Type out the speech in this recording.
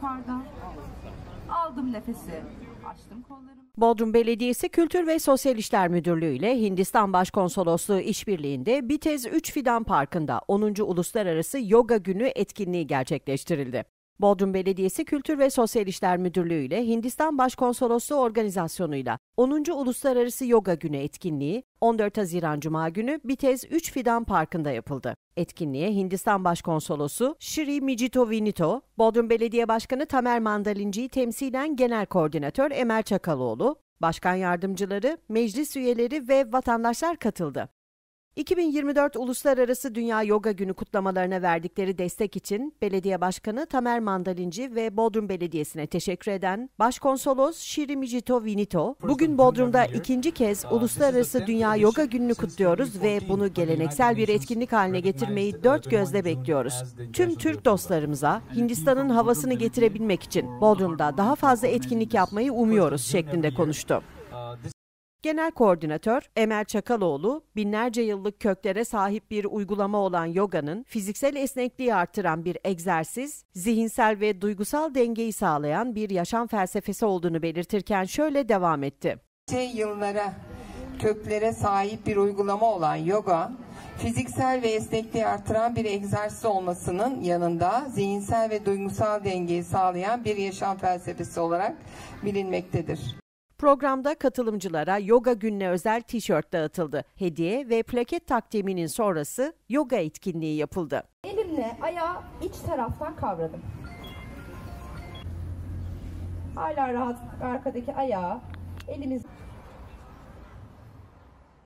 Yukarıdan aldım nefesi. Açtım kollarımı. Bodrum Belediyesi Kültür ve Sosyal İşler Müdürlüğü ile Hindistan Başkonsolosluğu işbirliğinde Bitez 3 Fidan Parkı'nda 10. Uluslararası Yoga Günü etkinliği gerçekleştirildi. Bodrum Belediyesi Kültür ve Sosyal İşler Müdürlüğü ile Hindistan Başkonsolosluğu organizasyonuyla 10. Uluslararası Yoga Günü etkinliği 14 Haziran Cuma günü Bitez 3 Fidan Parkı'nda yapıldı. Etkinliğe Hindistan Başkonsolosu Shri Mijito Vinito, Bodrum Belediye Başkanı Tamer Mandalinci'yi temsilen Genel Koordinatör Emel Çakaloğlu, Başkan Yardımcıları, meclis üyeleri ve vatandaşlar katıldı. 2024 Uluslararası Dünya Yoga Günü kutlamalarına verdikleri destek için Belediye Başkanı Tamer Mandalinci ve Bodrum Belediyesi'ne teşekkür eden Başkonsolos Shiri Mijito Vinito, bugün Bodrum'da ikinci kez Uluslararası Dünya Yoga Günü'nü kutluyoruz ve bunu geleneksel bir etkinlik haline getirmeyi dört gözle bekliyoruz. Tüm Türk dostlarımıza Hindistan'ın havasını getirebilmek için Bodrum'da daha fazla etkinlik yapmayı umuyoruz şeklinde konuştu. Genel Koordinatör Emel Çakaloğlu, binlerce yıllık köklere sahip bir uygulama olan yoganın fiziksel esnekliği artıran bir egzersiz, zihinsel ve duygusal dengeyi sağlayan bir yaşam felsefesi olduğunu belirtirken şöyle devam etti. Şey yıllara, köklere sahip bir uygulama olan yoga, fiziksel ve esnekliği artıran bir egzersiz olmasının yanında zihinsel ve duygusal dengeyi sağlayan bir yaşam felsefesi olarak bilinmektedir. Programda katılımcılara yoga gününe özel tişört dağıtıldı. Hediye ve plaket takdiminin sonrası yoga etkinliği yapıldı. Elimle ayağı iç taraftan kavradım. Hala rahat arkadaki ayağı elimiz